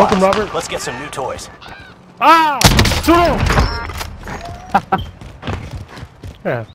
Welcome. Robert. Let's get some new toys. Ah! Shoot yeah.